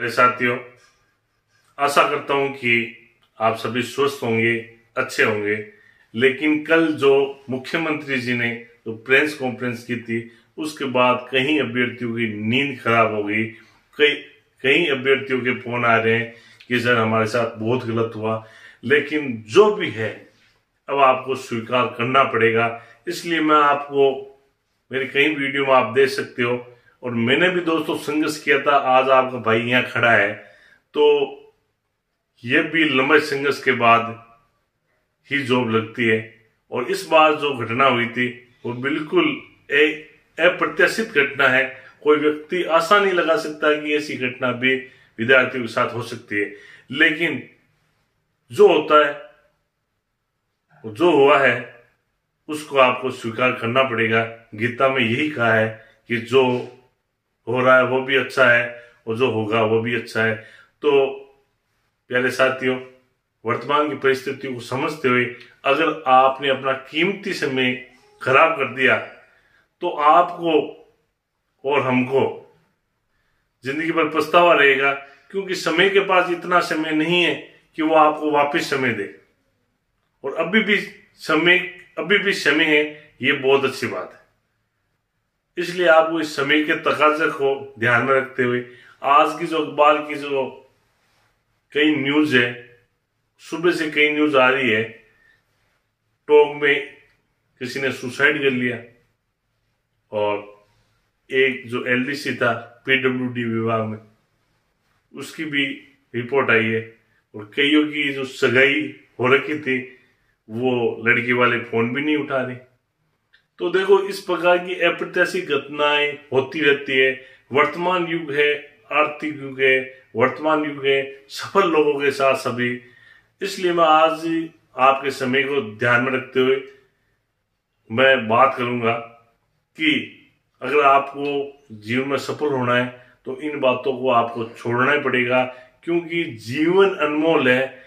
मेरे साथियों, आशा करता हूँ कि आप सभी स्वस्थ होंगे, अच्छे होंगे। लेकिन कल जो मुख्यमंत्री जी ने जो प्रेस कॉन्फ्रेंस की थी, उसके बाद कई अभ्यर्थियों की नींद खराब हो गई। कई कई अभ्यर्थियों के फ़ोन आ रहे हैं कि सर हमारे साथ बहुत गलत हुआ। लेकिन जो भी है, अब आपको स्वीकार करना पड़ेगा। इसलिए मैं आपको, मेरी कई वीडियो में आप देख सकते हो और मैंने भी दोस्तों संघर्ष किया था, आज आपका भाई यहाँ खड़ा है। तो ये भी लंबे संघर्ष के बाद ही जॉब लगती है। और इस बार जो घटना हुई थी, वो बिल्कुल एक अप्रत्याशित घटना है। कोई व्यक्ति आशा नहीं लगा सकता कि ऐसी घटना भी विद्यार्थियों के साथ हो सकती है। लेकिन जो होता है, जो हुआ है, उसको आपको स्वीकार करना पड़ेगा। गीता में यही कहा है कि जो हो रहा है, वो भी अच्छा है और जो होगा, वो भी अच्छा है। तो प्यारे साथियों, वर्तमान की परिस्थितियों को समझते हुए अगर आपने अपना कीमती समय खराब कर दिया तो आपको और हमको ज़िंदगी भर पछतावा रहेगा, क्योंकि समय के पास इतना समय नहीं है कि वो आपको वापस समय दे। और अभी भी समय, अभी भी समय है, ये बहुत अच्छी बात है। इसलिए आपको इस समय के तकाजे को ध्यान में रखते हुए, आज की जो अखबार की जो कई न्यूज़ है, सुबह से कई न्यूज़ आ रही है, टोक में किसी ने सुसाइड कर लिया और एक जो एलडीसी था, पीडब्ल्यूडी विभाग में, उसकी भी रिपोर्ट आई है और कईयों की जो सगाई हो रखी थी, वो लड़की वाले फ़ोन भी नहीं उठा रहे। तो देखो, इस प्रकार की अप्रत्याशित घटनाएँ होती रहती है। वर्तमान युग है, आर्थिक युग है, वर्तमान युग है, सफल लोगों के साथ सभी। इसलिए मैं आज आपके समय को ध्यान में रखते हुए मैं बात करूँगा कि अगर आपको जीवन में सफल होना है तो इन बातों को आपको छोड़ना ही पड़ेगा, क्योंकि जीवन अनमोल है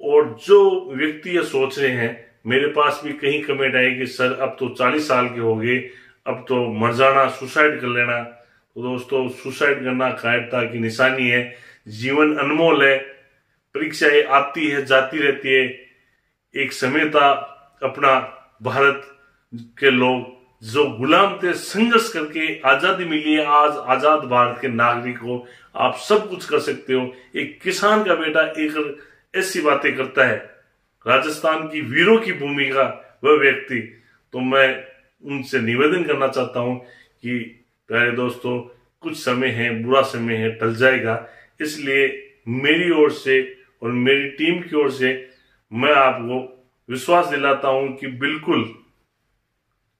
और जो व्यक्ति ये सोच रहे हैं मेरे पास भी कहीं कमेंट आई कि सर, अब तो 40 साल के हो गए अब तो मर जाना, सुसाइड कर लेना। तो दोस्तों, सुसाइड करना कायरता की निशानी है। जीवन अनमोल है परीक्षाएँ आती है, जाती रहती है। एक समय था अपना भारत के लोग जो गुलाम थे, संघर्ष करके आज़ादी मिली है। आज आज़ाद भारत के नागरिक हो, आप सब कुछ कर सकते हो। एक किसान का बेटा एक ऐसी बातें करता है। राजस्थान की वीरों की भूमिका, वह व्यक्ति तो मैं उनसे निवेदन करना चाहता हूँ कि प्यारे दोस्तों, कुछ समय है, बुरा समय है, टल जाएगा। इसलिए मेरी ओर से और मेरी टीम की ओर से मैं आपको विश्वास दिलाता हूँ कि बिल्कुल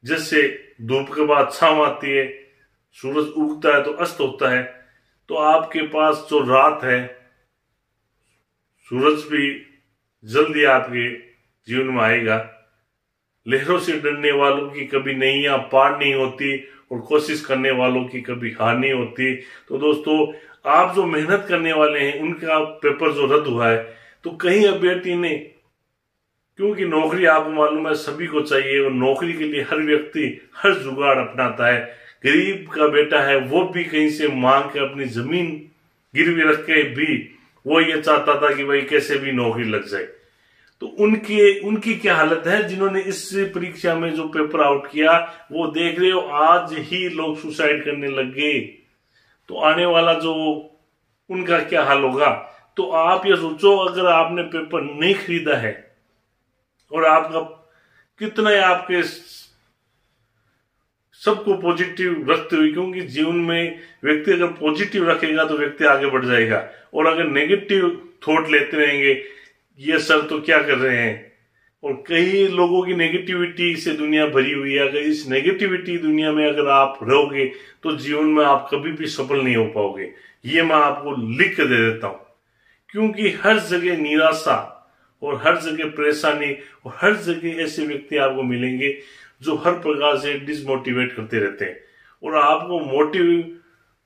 जैसे धूप के बाद छाव आती है, सूरज उगता है तो अस्त होता है तो आपके पास जो रात है, सूरज भी जल्दी आपके जीवन में आएगा। लहरों से डरने वालों की कभी नैया पार नहीं होती और कोशिश करने वालों की कभी हार नहीं होती। तो दोस्तों, आप जो मेहनत करने वाले हैं, उनका पेपर जो रद्द हुआ है तो कहीं अभ्यर्थी ने क्योंकि नौकरी आपको मालूम है, सभी को चाहिए और नौकरी के लिए हर व्यक्ति हर जुगाड़ अपनाता है। गरीब का बेटा है, वो भी कहीं से मांग के अपनी ज़मीन गिरवी रख के भी वो ये चाहता था कि भाई कैसे भी नौकरी लग जाए। तो उनकी उनकी क्या हालत है? जिन्होंने इस परीक्षा में जो पेपर आउट किया, वो देख रहे हो, आज ही लोग सुसाइड करने लग गए। तो आने वाला जो उनका क्या हाल होगा? तो आप ये सोचो, अगर आपने पेपर नहीं खरीदा है, और आपका कितना आपके सबको पॉजिटिव रखते हुए, क्योंकि जीवन में व्यक्ति अगर पॉजिटिव रखेगा तो व्यक्ति आगे बढ़ जाएगा। और अगर नेगेटिव थॉट लेते रहेंगे, ये सर तो क्या कर रहे हैं? और कई लोगों की नेगेटिविटी से दुनिया भरी हुई है। अगर इस नेगेटिविटी दुनिया में अगर आप रहोगे तो जीवन में आप कभी भी सफल नहीं हो पाओगे। ये मैं आपको लिख दे देता हूँ। क्योंकि हर जगह निराशा और हर जगह परेशानी और हर जगह ऐसे व्यक्ति आपको मिलेंगे जो हर प्रकार से डिसमोटिवेट करते रहते हैं। और आपको मोटिव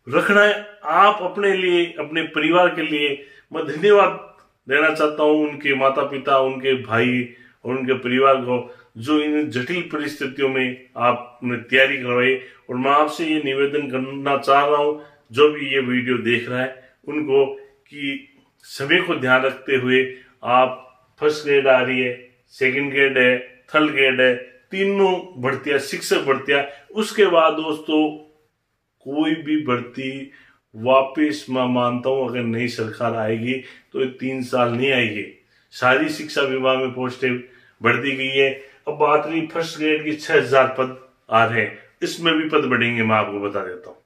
रखना है, आप अपने लिए, अपने परिवार के लिए। मैं धन्यवाद देना चाहता हूँ उनके माता पिता उनके भाई और उनके परिवार को, जो इन जटिल परिस्थितियों में आपने तैयारी करवाई। और मैं आपसे ये निवेदन करना चाह रहा हूँ, जो भी ये वीडियो देख रहा है, उनको कि समय को ध्यान रखते हुए आप फ़र्स्ट ग्रेड आ रही है सेकंड ग्रेड है थर्ड ग्रेड है तीनों भर्तियाँ शिक्षक भर्तियाँ उसके बाद दोस्तों, कोई भी भर्ती वापिस मैं मानता हूँ अगर नई सरकार आएगी तो तीन साल नहीं आएगी। सारी शिक्षा विभाग में पोस्टें बढ़ दी गई है। अब बात रही फ़र्स्ट ग्रेड की छह हज़ार पद आ रहे हैं। इसमें भी पद बढ़ेंगे, मैं आपको बता देता हूँ।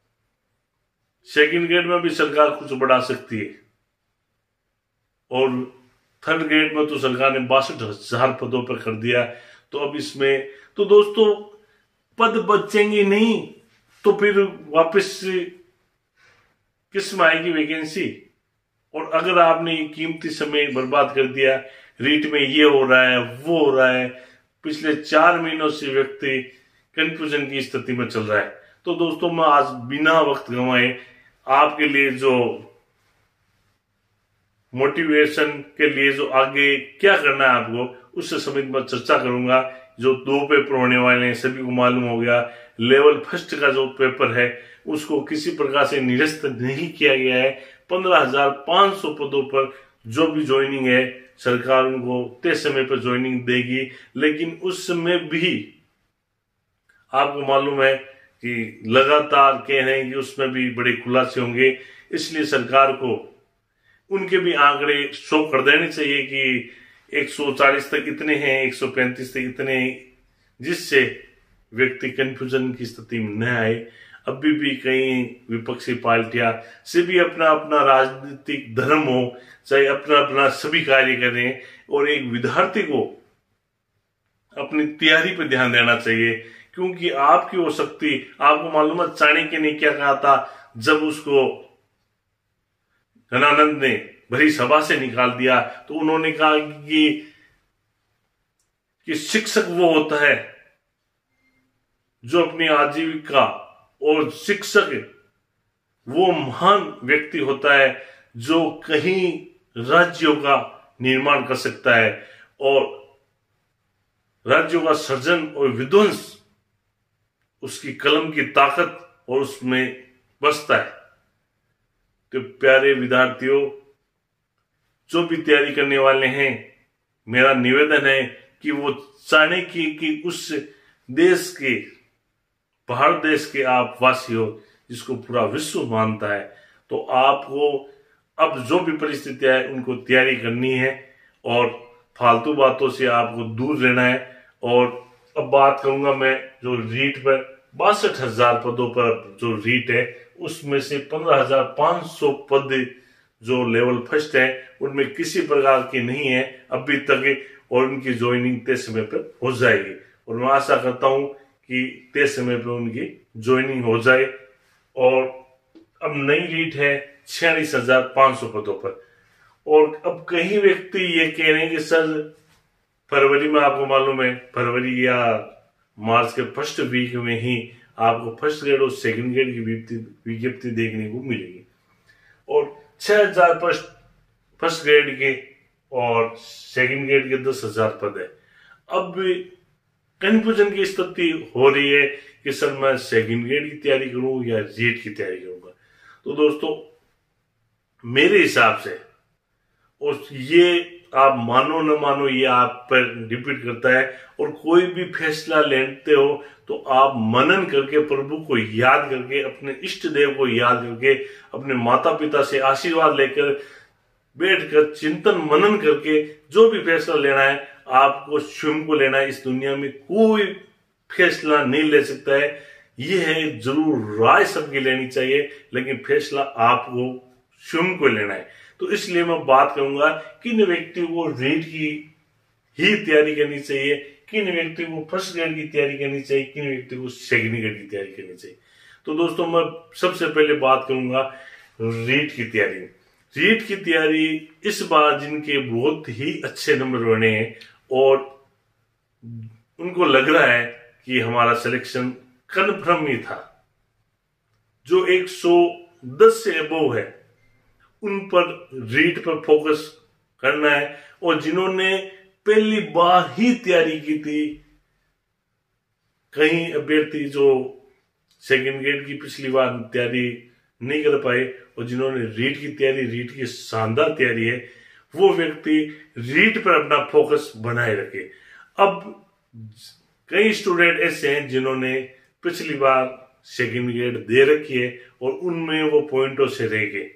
सेकंड ग्रेड में भी सरकार कुछ बढ़ा सकती है। और थर्ड ग्रेड में तो सरकार ने बासठ हज़ार पदों पर कर दिया। तो अब इसमें तो दोस्तों, पद बचेंगे नहीं तो फिर वापस किसमें आएगी वैकेंसी। और अगर आपने कीमती समय बर्बाद कर दिया रीट में ये हो रहा है, वो हो रहा है, पिछले चार महीनों से व्यक्ति कंफ्यूजन की स्थिति में चल रहा है। तो दोस्तों, मैं आज बिना वक्त गंवाए आपके लिए जो मोटिवेशन के लिए जो आगे क्या करना है आपको, उससे समित मैं चर्चा करूँगा। जो दो पेपर होने वाले हैं, सभी को मालूम हो गया। लेवल फ़र्स्ट का जो पेपर है, उसको किसी प्रकार से निरस्त नहीं किया गया है। पंद्रह हज़ार पाँच सौ पदों पर जो भी ज्वाइनिंग है, सरकार उनको तय समय पर ज्वाइनिंग देगी। लेकिन उस समय भी आपको मालूम है कि लगातार कह रहे हैं कि उसमें भी बड़े खुलासे होंगे। इसलिए सरकार को उनके भी आंकड़े शो कर देने चाहिए कि 140 तक इतने हैं 135 तक इतने जिससे व्यक्ति कंफ्यूजन की स्थिति में न आए। अभी भी कई विपक्षी पार्टियाँ से भी अपना अपना राजनीतिक धर्म हो, चाहे अपना अपना सभी कार्य करें, और एक विद्यार्थी को अपनी तैयारी पर ध्यान देना चाहिए, क्योंकि आपकी वो शक्ति, आपको मालूम है चाणक्य ने क्या कहा था? जब उसको धनानंद ने भरी सभा से निकाल दिया तो उन्होंने कहा कि कि शिक्षक वो होता है जो अपनी आजीविका और शिक्षक वो महान व्यक्ति होता है जो कहीं राज्यों का निर्माण कर सकता है और राज्यों का सर्जन और विध्वंस उसकी कलम की ताकत और उसमें बसता है। तो प्यारे विद्यार्थियों, जो भी तैयारी करने वाले हैं, मेरा निवेदन है कि वो चाणक्य की उस देश के, पहाड़ देश के आप वासी हो, जिसको पूरा विश्व मानता है तो आपको अब जो भी परिस्थितियाँ है, उनको तैयारी करनी है और फालतू बातों से आपको दूर रहना है। और अब बात करूँगा मैं जो रीट पर, बासठ हज़ार पदों पर जो रीट है उसमें से पंद्रह हज़ार पाँच सौ पद जो लेवल फ़र्स्ट है, उनमें किसी प्रकार की नहीं है, अभी तक और उनकी ज्वाइनिंग तय समय पर हो जाएगी। और मैं आशा करता हूँ कि तय समय पर उनकी ज्वाइनिंग हो जाए। और अब नई रीट है छियालीस हज़ार पाँच सौ पदों पर। और अब कई व्यक्ति ये कह रहे हैं कि, सर, फरवरी में आपको मालूम है, फरवरी या मार्च के फ़र्स्ट वीक में ही आपको फ़र्स्ट ग्रेड और सेकंड ग्रेड की विज्ञप्ति देखने को मिलेगी। और छह हज़ार फ़र्स्ट ग्रेड के और सेकंड ग्रेड के दस हज़ार पद है। अब कंफ्यूजन की स्थिति हो रही है कि सर मैं सेकंड ग्रेड की तैयारी करूँ या जेट की तैयारी करूँगा। तो दोस्तों, मेरे हिसाब से, और ये आप मानो न मानो ये आप पर डिपेंड करता है और कोई भी फैसला लेते हो तो आप मनन करके प्रभु को याद करके, अपने इष्ट देव को याद करके, अपने माता पिता से आशीर्वाद लेकर बैठकर चिंतन मनन करके जो भी फैसला लेना है, आपको स्वयं को लेना है। इस दुनिया में कोई फैसला नहीं ले सकता है। ये है, ज़रूर राय सबकी लेनी चाहिए, लेकिन फैसला आपको स्वयं को लेना है। तो इसलिए मैं बात करूँगा, किन व्यक्ति को रेड की ही तैयारी करनी चाहिए, किन व्यक्ति को फ़र्स्ट ग्रेड की तैयारी करनी चाहिए, किन व्यक्ति को सेकेंड ग्रेड की तैयारी करनी चाहिए। तो दोस्तों, मैं सबसे पहले बात करूँगा रीट की तैयारी। रीट की तैयारी इस बार जिनके बहुत ही अच्छे नंबर बने हैं और उनको लग रहा है कि हमारा सिलेक्शन कन्फर्म ही था। जो 110 से अबोव है उन पर रीड पर फोकस करना है। और जिन्होंने पहली बार ही तैयारी की थी, कहीं अभ्यर्थी जो सेकेंड ग्रेड की पिछली बार तैयारी नहीं कर पाए, और जिन्होंने रीट की तैयारी रीट की शानदार तैयारी है, वो व्यक्ति रीट पर अपना फोकस बनाए रखे। अब कई स्टूडेंट ऐसे हैं जिन्होंने पिछली बार सेकेंड ग्रेड दे रखी है, और उनमें वो पॉइंटों से रह गए।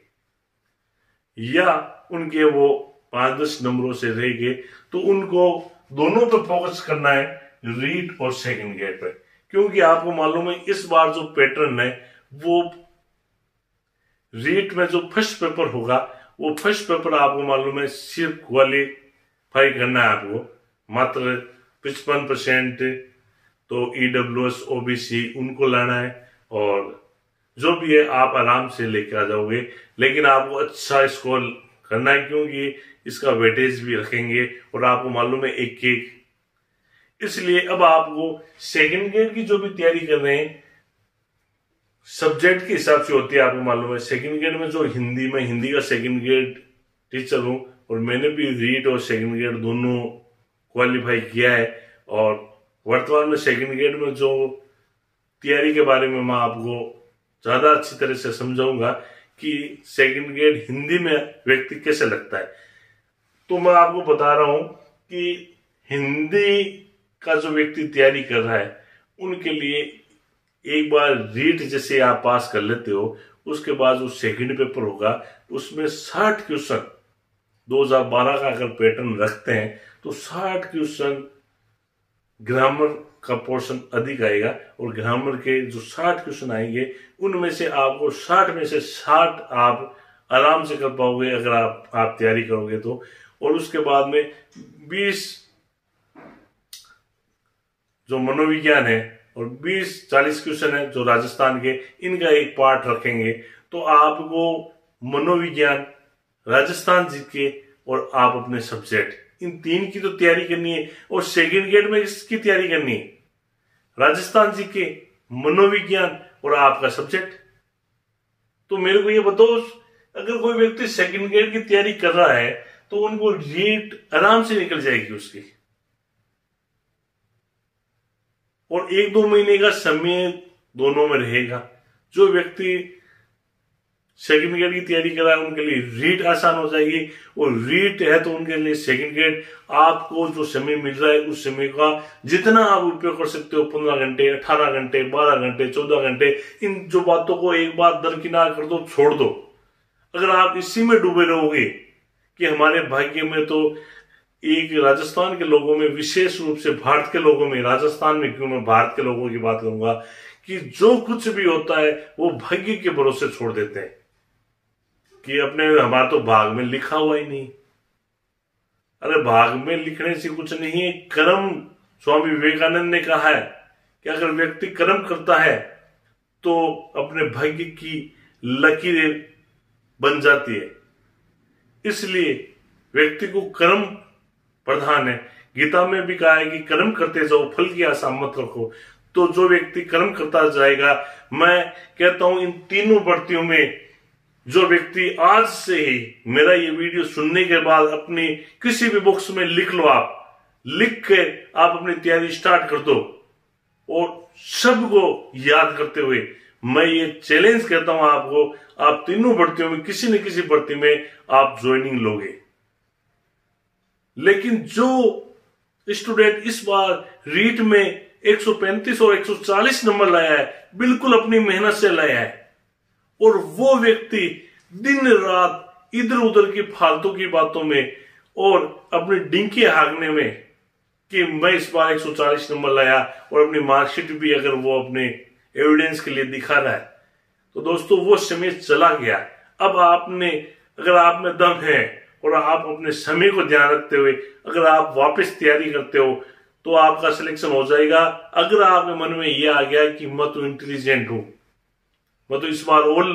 या उनके वो पाँच दस नंबरों से रह गए तो उनको दोनों पे फोकस करना है रीड और सेकंड ग्रेड पे। क्योंकि आपको मालूम है, इस बार जो पैटर्न है, वो रीट में जो फ़र्स्ट पेपर होगा, वो फ़र्स्ट पेपर आपको मालूम है, सिर्फ़ क्वालिफाई करना है आपको। मात्र पचपन परसेंट तो ईडब्ल्यू एस ओबीसी उनको लाना है और जो भी है, आप आराम से लेके आ जाओगे। लेकिन आपको अच्छा स्कोर करना है, क्योंकि इसका वेटेज भी रखेंगे और आपको मालूम है एक एक इसलिए अब आपको सेकंड ग्रेड की जो भी तैयारी कर रहे हैं सब्जेक्ट के हिसाब से होती है, आपको मालूम है। सेकंड ग्रेड में जो हिंदी, में हिंदी का सेकंड ग्रेड टीचर हूँ और मैंने भी रीड और सेकंड ग्रेड दोनों क्वालिफाई किया है। और वर्तमान में सेकंड ग्रेड में जो तैयारी के बारे में मैं आपको ज़्यादा अच्छी तरह से समझाऊँगा कि सेकंड ग्रेड हिंदी में व्यक्ति कैसे लगता है। तो मैं आपको बता रहा हूँ कि हिंदी का जो व्यक्ति तैयारी कर रहा है, उनके लिए एक बार रीट जैसे आप पास कर लेते हो, उसके बाद जो सेकंड पेपर होगा, उसमें साठ क्वेश्चन 2012 का अगर पैटर्न रखते हैं तो साठ क्वेश्चन ग्रामर का पोर्शन अधिक आएगा और ग्रामर के जो साठ क्वेश्चन आएँगे, उनमें से आपको साठ में से साठ आप आराम से कर पाओगे अगर आप आप तैयारी करोगे तो। और उसके बाद में बीस जो मनोविज्ञान है और 20-40 क्वेश्चन है जो राजस्थान के, इनका एक पार्ट रखेंगे। तो आपको मनोविज्ञान राजस्थान जीत के और आप अपने सब्जेक्ट इन तीन की तो तैयारी करनी है और सेकेंड ग्रेड में इसकी तैयारी करनी है। राजस्थान जी के मनोविज्ञान और आपका सब्जेक्ट तो मेरे को ये बताओ, अगर कोई व्यक्ति सेकेंड ग्रेड की तैयारी कर रहा है तो उनको रेट आराम से निकल जाएगी उसकी। और एक दो महीने का समय दोनों में रहेगा। जो व्यक्ति सेकंड ग्रेड की तैयारी कर रहा है, उनके लिए रीट आसान हो जाएगी। और रीट है तो उनके लिए सेकंड ग्रेड। आपको जो समय मिल रहा है, उस समय का जितना आप उपयोग कर सकते हो, पंद्रह घंटे, अठारह घंटे, बारह घंटे, चौदह घंटे, इन जो बातों को एक बार दरकिनार कर दो, छोड़ दो। अगर आप इसी में डूबे रहोगे कि हमारे भाग्य में तो एक राजस्थान के लोगों में, विशेष रूप से भारत के लोगों में, राजस्थान में क्यों मैं भारत के लोगों की बात करूँगा कि जो कुछ भी होता है, वो भाग्य के भरोसे छोड़ देते हैं। कि अपने हमारा तो भाग में लिखा हुआ ही नहीं। अरे भाग में लिखने से कुछ नहीं है, कर्म। स्वामी विवेकानंद ने कहा है कि अगर व्यक्ति कर्म करता है तो अपने भाग्य की लकीरें बन जाती है। इसलिए व्यक्ति को कर्म प्रधान है। गीता में भी कहा है कि कर्म करते जाओ, फल की आशा मत रखो। तो जो व्यक्ति कर्म करता जाएगा, मैं कहता हूँ, इन तीनों बढ़तियों में जो व्यक्ति आज से ही मेरा ये वीडियो सुनने के बाद अपनी किसी भी बुक्स में लिख लो आप, लिख के आप अपनी तैयारी स्टार्ट कर दो। और सबको याद करते हुए मैं ये चैलेंज करता हूँ आपको, आप तीनों भर्तियों में, किसी न किसी भर्ती में आप ज्वाइनिंग लोगे। लेकिन जो स्टूडेंट इस बार रीट में 135 और 140 नंबर लाया है, बिल्कुल अपनी मेहनत से लाया है। और वो व्यक्ति दिन रात इधर उधर की फालतू की बातों में और अपने डिंकी हागने में कि मैं इस बार 140 नंबर लाया और अपनी मार्कशीट भी अगर वो अपने एविडेंस के लिए दिखा रहा है। तो दोस्तों, वो समय चला गया। अब आपने, अगर आप में दम है और आप अपने समय को ध्यान रखते हुए अगर आप वापस तैयारी करते हो तो आपका सिलेक्शन हो जाएगा। अगर आपके मन में यह आ गया कि मैं तो इंटेलिजेंट हूँ मैं तो इस बार ऑल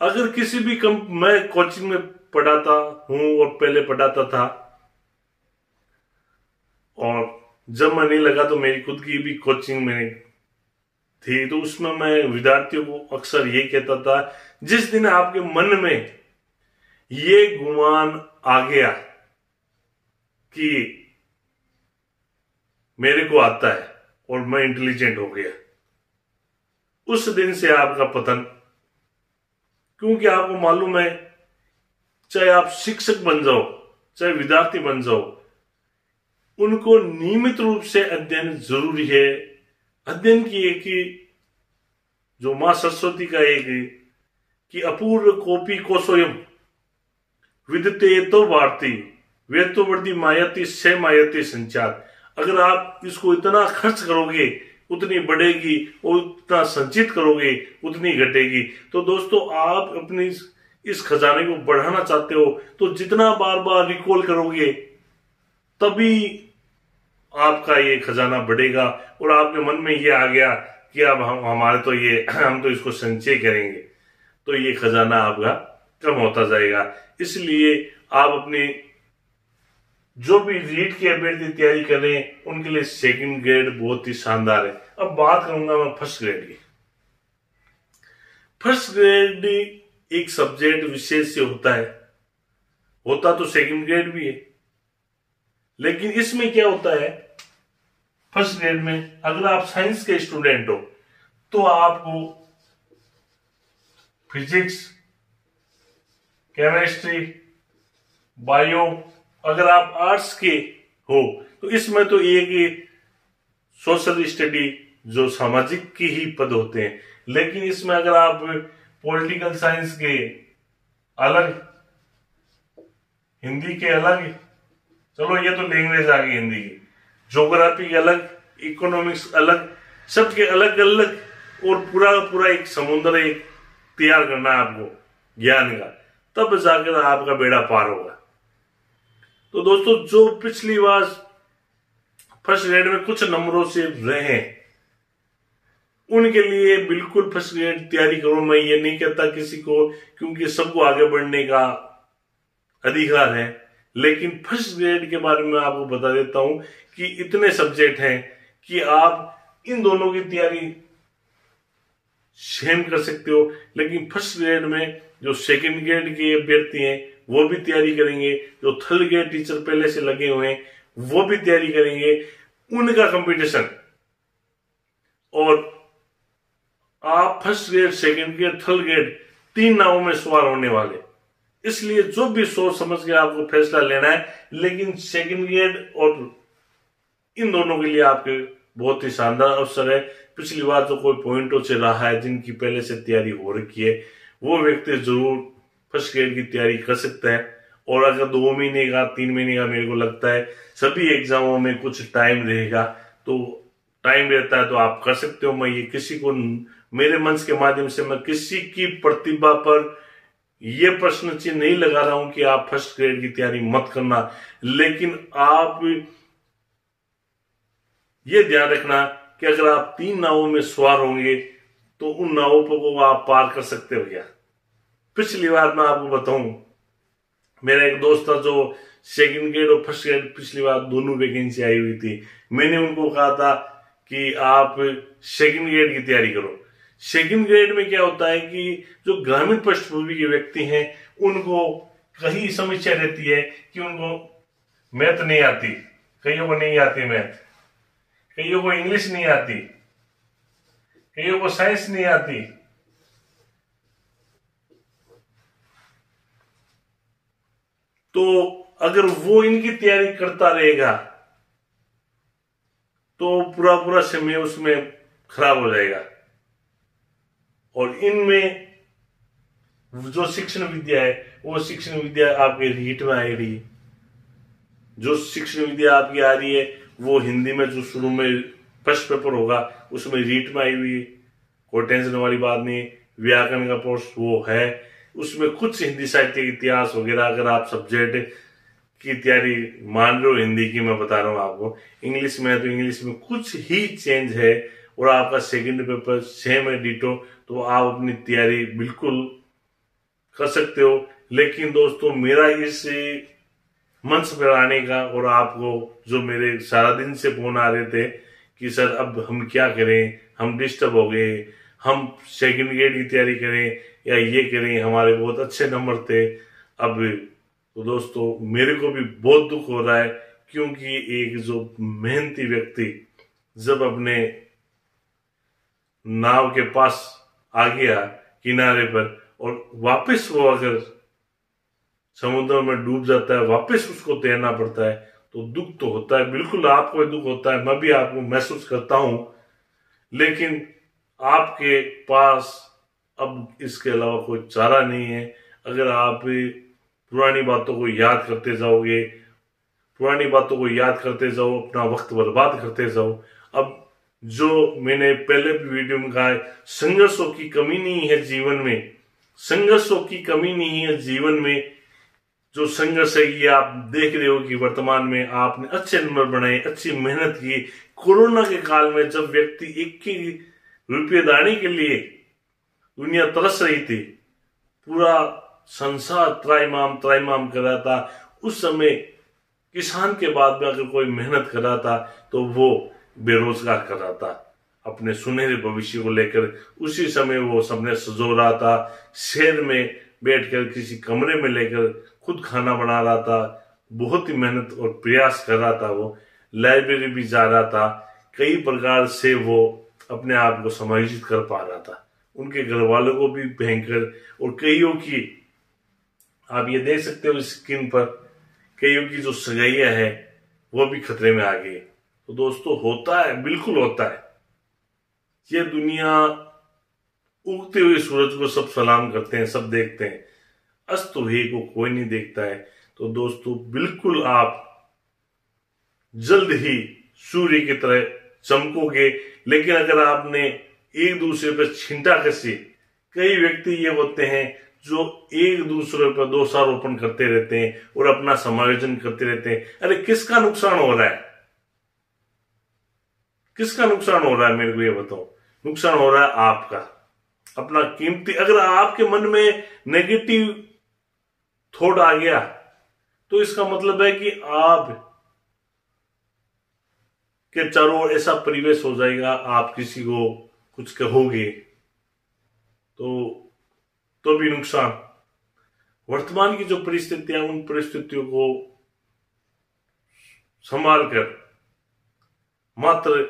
अगर किसी भी कम, मैं कोचिंग में पढ़ाता हूँ और पहले पढ़ाता था, और जब मैं नहीं लगा तो मेरी खुद की भी कोचिंग में थी तो उसमें मैं विद्यार्थियों को अक्सर ये कहता था, जिस दिन आपके मन में ये गुमान आ गया कि मेरे को आता है और मैं इंटेलिजेंट हो गया। उस दिन से आपका पतन। क्योंकि आपको मालूम है, चाहे आप शिक्षक बन जाओ, चाहे विद्यार्थी बन जाओ, उनको नियमित रूप से अध्ययन ज़रूरी है। अध्ययन की एक ही, जो माँ सरस्वती का एक कि अपूर्व कोपी को स्वयं विदते तो भारती वे तो वर्दी मायाती से मायाती संचार। अगर आप इसको इतना खर्च करोगे उतनी बढ़ेगी और उतना संचित करोगे, उतनी घटेगी। तो दोस्तों, आप अपनी इस खजाने को बढ़ाना चाहते हो तो जितना बार बार रिकॉल करोगे, तभी आपका ये खजाना बढ़ेगा। और आपके मन में ये आ गया कि अब हम, हमारे तो ये, हम तो इसको संचय करेंगे। तो ये खजाना आपका कम होता जाएगा। इसलिए आप अपनी जो भी रीट की अभ्यर्थी तैयारी कर रहे हैं, उनके लिए सेकंड ग्रेड बहुत ही शानदार है। अब बात करूँगा मैं फ़र्स्ट ग्रेड की। फ़र्स्ट ग्रेड एक सब्जेक्ट विशेष से होता है। होता तो सेकंड ग्रेड भी है। लेकिन इसमें क्या होता है? फ़र्स्ट ग्रेड में अगर आप साइंस के स्टूडेंट हो तो आपको फिजिक्स केमिस्ट्री बायो अगर आप आर्ट्स के हो तो इसमें तो एक सोशल स्टडी जो सामाजिक की ही पद होते हैं। लेकिन इसमें अगर आप पॉलिटिकल साइंस के अलग हिंदी के अलग चलो ये तो लैंग्वेज आ गई हिंदी की। जोग्राफी अलग इकोनॉमिक्स अलग, सबके अलग अलग, और पूरा पूरा एक समुद्र एक तैयार करना है आपको, ज्ञान का। तब जाकर आपका बेड़ा पार होगा। तो दोस्तों, जो पिछली बार फ़र्स्ट ग्रेड में कुछ नंबरों से रहे, उनके लिए बिल्कुल फ़र्स्ट ग्रेड तैयारी करो। मैं ये नहीं कहता किसी को, क्योंकि सबको आगे बढ़ने का अधिकार है। लेकिन फ़र्स्ट ग्रेड के बारे में आपको बता देता हूँ कि इतने सब्जेक्ट हैं कि आप इन दोनों की तैयारी सेम कर सकते हो। लेकिन फ़र्स्ट ग्रेड में जो सेकंड ग्रेड के अभ्यर्थी हैं वो भी तैयारी करेंगे, जो थर्ड ग्रेड टीचर पहले से लगे हुए हैं, वो भी तैयारी करेंगे, उनका कंपटीशन और आप first grade second grade third grade तीन नावों में सवार होने वाले। इसलिए जो भी सोच समझ के आपको फैसला लेना है, लेकिन सेकंड ग्रेड और इन दोनों के लिए आपके बहुत ही शानदार अवसर है। पिछली बार जो कोई पॉइंटों से रहा है जिनकी पहले से तैयारी हो रखी है। वो व्यक्ति ज़रूर फ़र्स्ट ग्रेड की तैयारी कर सकता है। और अगर दो महीने का, तीन महीने का मेरे को लगता है, सभी एग्जामों में कुछ टाइम रहेगा तो टाइम रहता है तो आप कर सकते हो। मैं ये किसी को मेरे मंच के माध्यम से मैं किसी की प्रतिभा पर ये प्रश्न चिन्ह नहीं लगा रहा हूँ कि आप फ़र्स्ट ग्रेड की तैयारी मत करना। लेकिन आप ये ध्यान रखना कि अगर आप तीन नावों में सवार होंगे तो उन नावों को आप पार कर सकते हो क्या पिछली बार मैं आपको बताऊँ, मेरा एक दोस्त था जो सेकंड ग्रेड और फ़र्स्ट ग्रेड पिछली बार दोनों वैकेंसी आई हुई थी। मैंने उनको कहा था कि आप सेकंड ग्रेड की तैयारी करो। सेकंड ग्रेड में क्या होता है कि जो ग्रामीण पृष्ठभूमि के व्यक्ति हैं, उनको कहीं समस्या रहती है कि उनको मैथ नहीं आती। कईयों को नहीं आती मैथ। कईयों को इंग्लिश नहीं आती। कईयों को साइंस नहीं आती। तो अगर वो इनकी तैयारी करता रहेगा तो पूरा पूरा समय उसमें खराब हो जाएगा। और इनमें जो शिक्षण विद्या है, वो शिक्षण विद्या आपके रीट में आएगी जो शिक्षण विद्या आपकी आ रही है, वो हिंदी में जो शुरू में फ़र्स्ट पेपर होगा, उसमें रीट में आई हुई कोई टेंशन वाली बात नहीं, व्याकरण का पोस्ट वो है। उसमें कुछ हिंदी साहित्य इतिहास वगैरह, अगर आप सब्जेक्ट की तैयारी मान रहे हो हिंदी की, मैं बता रहा हूँ आपको। इंग्लिश में तो इंग्लिश में कुछ ही चेंज है और आपका सेकंड पेपर सेम है डिटो तो आप अपनी तैयारी बिल्कुल कर सकते हो। लेकिन दोस्तों, मेरा इस मंच पर आने का और आपको जो मेरे सारा दिन से फ़ोन आ रहे थे कि सर, अब हम क्या करें? हम डिस्टर्ब हो गए, हम सेकंड ग्रेड की तैयारी करें या ये करें, हमारे बहुत अच्छे नंबर थे। अब तो दोस्तों, मेरे को भी बहुत दुख हो रहा है, क्योंकि एक जो मेहनती व्यक्ति जब अपने नाव के पास आ गया किनारे पर और वापस वो अगर समुद्र में डूब जाता है, वापस उसको तैरना पड़ता है तो दुख तो होता है। बिल्कुल आपको दुख होता है, मैं भी आपको महसूस करता हूँ। लेकिन आपके पास अब इसके अलावा कोई चारा नहीं है। अगर आप पुरानी बातों को याद करते जाओगे, पुरानी बातों को याद करते जाओ, अपना वक्त बर्बाद करते जाओ, अब जो मैंने पहले भी वीडियो में कहा है, संघर्षों की कमी नहीं है जीवन में। संघर्षों की कमी नहीं है जीवन में। जो संघर्ष है, ये आप देख रहे हो कि वर्तमान में आपने अच्छे नंबर बनाए, अच्छी मेहनत की। कोरोना के काल में जब व्यक्ति एक ही रुपये दाने के लिए दुनिया तरस रही थी। पूरा संसार त्राईमाम त्राईमाम कर रहा था। उस समय किसान के बाद में अगर कोई मेहनत कर रहा था तो वो बेरोजगार कर रहा था। अपने सुनहरे भविष्य को लेकर उसी समय वो सबने सजो रहा था। शहर में बैठकर किसी कमरे में लेकर खुद खाना बना रहा था। बहुत ही मेहनत और प्रयास कर रहा था वो। लाइब्रेरी भी जा रहा था। कई प्रकार से वो अपने आप को समायोजित कर पा रहा था। उनके घर वालों को भी भयंकर और कईयों की, आप ये देख सकते हो स्क्रीन पर, कईयों की जो सगाइया है, वो भी खतरे में आ गई। तो दोस्तों, होता है, बिल्कुल होता है। ये दुनिया उगते हुए सूरज को सब सलाम करते हैं, सब देखते हैं। अस्त हुए को कोई नहीं देखता है। तो दोस्तों, बिल्कुल आप जल्द ही सूर्य की तरह चमकोगे। लेकिन अगर आपने एक दूसरे पर छिंटा कसी कई व्यक्ति ये होते हैं जो एक दूसरे पर दोषारोपण करते रहते हैं और अपना समायोजन करते रहते हैं। अरे, किसका नुकसान हो रहा है? किसका नुकसान हो रहा है? मेरे को ये बताओ। नुकसान हो रहा है आपका। अपना कीमती, अगर आपके मन में नेगेटिव थॉट आ गया तो इसका मतलब है कि आप के चारों ऐसा परिवेश हो जाएगा, आप किसी को कुछ कहोगे तो तो भी नुकसान। वर्तमान की जो परिस्थितियाँ उन परिस्थितियों को संभाल कर मात्र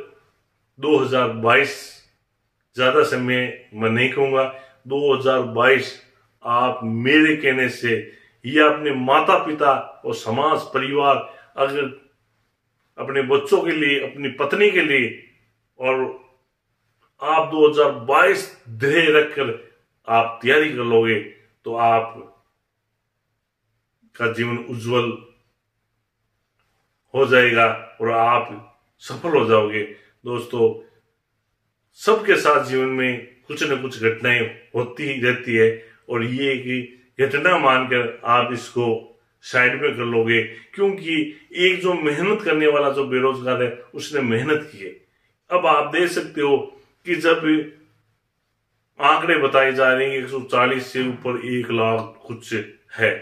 2022 ज़्यादा समय मैं नहीं कहूँगा। 2022 आप मेरे कहने से, या अपने माता पिता और समाज, परिवार, अगर अपने बच्चों के लिए, अपनी पत्नी के लिए और आप 2022 ध्येय रखकर आप तैयारी कर लोगे तो आप का जीवन उज्जवल हो जाएगा और आप सफल हो जाओगे। दोस्तों, सबके साथ जीवन में कुछ न कुछ घटनाएँ होती ही रहती है और ये कि घटना मानकर आप इसको साइड में कर लोगे, क्योंकि एक जो मेहनत करने वाला जो बेरोजगार है, उसने मेहनत की है। अब आप देख सकते हो कि जब आंकड़े बताए जा रहे हैं, एक सौ चालीस से ऊपर एक लाख कुछ है।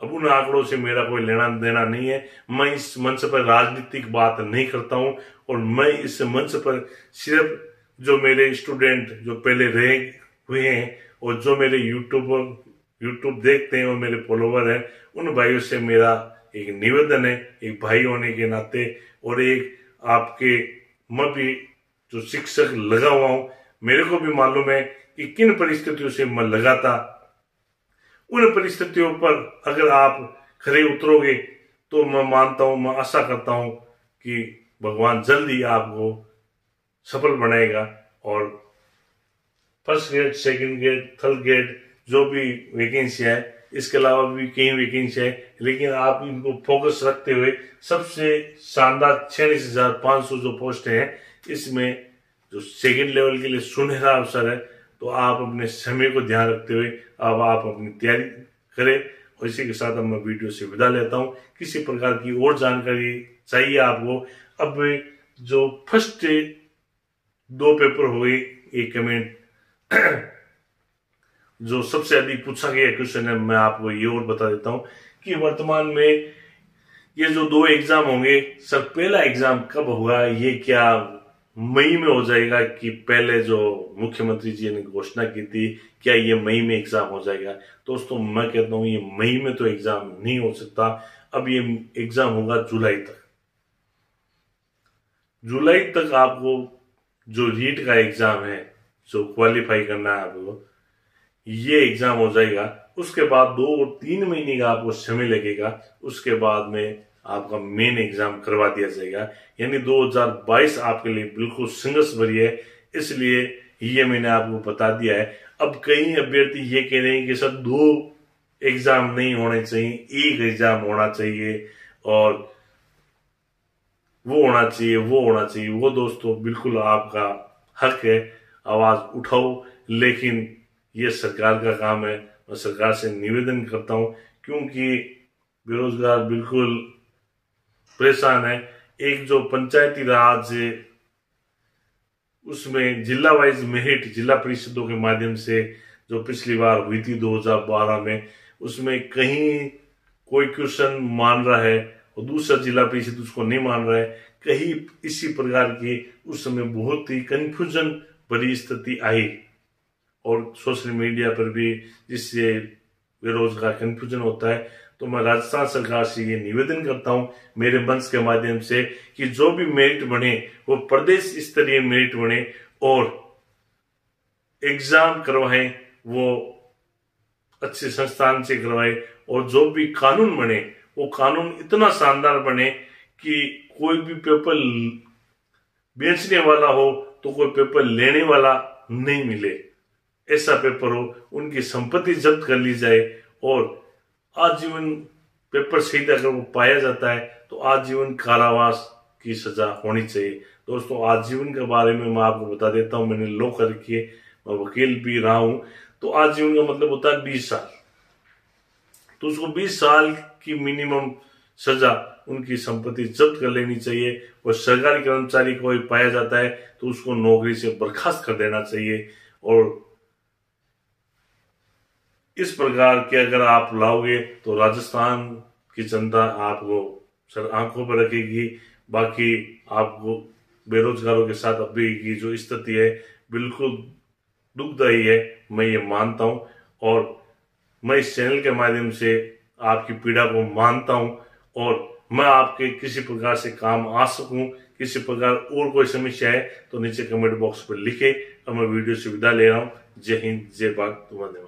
अब उन आंकड़ों से मेरा कोई लेना देना नहीं है। मैं इस मंच पर राजनीतिक बात नहीं करता हूँ और मैं इस मंच पर सिर्फ़ जो मेरे स्टूडेंट जो पहले रहे हुए हैं और जो मेरे यूट्यूब यूट्यूब देखते हैं और मेरे फॉलोवर हैं, उन भाइयों से मेरा एक निवेदन है, एक भाई होने के नाते और एक आपके, मैं भी जो शिक्षक लगा हुआ हूँ, मेरे को भी मालूम है कि किन परिस्थितियों से मैं लगा था उन परिस्थितियों पर अगर आप खरे उतरोगे तो मैं मानता हूँ, मैं आशा करता हूँ कि भगवान जल्दी आपको सफल बनाएगा। और first grade, second grade, third grade, जो भी वैकेंसी है, इसके अलावा भी कई वैकेंसी है, लेकिन आप इनको फोकस रखते हुए सबसे शानदार छियालीस हज़ार पाँच सौ जो पोस्ट है इसमें जो सेकेंड लेवल के लिए सुनहरा अवसर है तो आप अपने समय को ध्यान रखते हुए अब आप अपनी तैयारी करें और इसी के साथ अब मैं वीडियो से विदा लेता हूँ। किसी प्रकार की और जानकारी चाहिए आपको, अब जो फ़र्स्ट दो पेपर हो गए एक कमेंट जो सबसे अधिक पूछा गया क्वेश्चन है, मैं आपको ये और बता देता हूँ कि वर्तमान में ये जो दो एग्ज़ाम होंगे, सर, पहला एग्ज़ाम कब होगा ये क्या मई में हो जाएगा कि पहले जो मुख्यमंत्री जी ने घोषणा की थी, क्या ये मई में एग्ज़ाम हो जाएगा? दोस्तों, मैं कहता हूँ, ये मई में तो एग्ज़ाम नहीं हो सकता। अब ये एग्ज़ाम होगा जुलाई तक। जुलाई तक आपको जो रीट का एग्ज़ाम है, जो क्वालिफाई करना है आपको, ये एग्ज़ाम हो जाएगा। उसके बाद दो और तीन महीने का आपको समय लगेगा। उसके बाद में आपका मेन एग्ज़ाम करवा दिया जाएगा। यानी 2022 आपके लिए बिल्कुल संघर्ष भरी है। इसलिए ये मैंने आपको बता दिया है। अब कई अभ्यर्थी ये कह रहे हैं कि सर, दो एग्ज़ाम नहीं होने चाहिए, एक एग्ज़ाम होना चाहिए और वो होना चाहिए, वो होना चाहिए। वो दोस्तों, बिल्कुल आपका हक है। आवाज़ उठाओ, लेकिन ये सरकार का काम है। मैं सरकार से निवेदन करता हूँ, क्योंकि बेरोजगार बिल्कुल परेशान है। एक जो पंचायती राज उसमें जिला वाइज मेरिट जिला परिषदों के माध्यम से जो पिछली बार हुई थी 2012 में, उसमें कहीं कोई क्वेश्चन मान रहा है और दूसरा जिला परिषद उसको नहीं मान रहा है, कहीं इसी प्रकार की उस समय बहुत ही कंफ्यूजन भरी स्थिति आई। और सोशल मीडिया पर भी जिससे बेरोजगार कंफ्यूजन होता है तो मैं राजस्थान सरकार से ये निवेदन करता हूँ मेरे मंच के माध्यम से कि जो भी मेरिट बने, वो प्रदेश स्तरीय मेरिट बने और एग्ज़ाम करवाएँ, वो अच्छे संस्थान से करवाए और जो भी कानून बने, वो कानून इतना शानदार बने कि कोई भी पेपर बेचने वाला हो तो कोई पेपर लेने वाला नहीं मिले। ऐसा पेपर हो, उनकी संपत्ति जब्त कर ली जाए और आजीवन पेपर सही अगर वो पाया जाता है तो आजीवन कारावास की सजा होनी चाहिए। दोस्तों, आजीवन के बारे में मैं आपको बता देता हूँ, मैंने लो कर किए मैं वकील भी रहा हूँ। तो आजीवन का मतलब होता है बीस साल। तो उसको बीस साल की मिनिमम सजा, उनकी संपत्ति जब्त कर लेनी चाहिए। और सरकारी कर्मचारी को पाया जाता है तो उसको नौकरी से बर्खास्त कर देना चाहिए। और इस प्रकार के अगर आप लाओगे तो राजस्थान की जनता आपको सर आँखों पर रखेगी। बाकी आपको बेरोजगारों के साथ अभी की जो स्थिति है, बिल्कुल दुखदायी है मैं ये मानता हूँ। और मैं इस चैनल के माध्यम से आपकी पीड़ा को मानता हूँ और मैं आपके किसी प्रकार से काम आ सकूँ, किसी प्रकार और कोई समस्या है तो नीचे कमेंट बॉक्स पर लिखे और मैं वीडियो से विदा ले रहा हूँ। जय हिंद, जय भारत धन्यवाद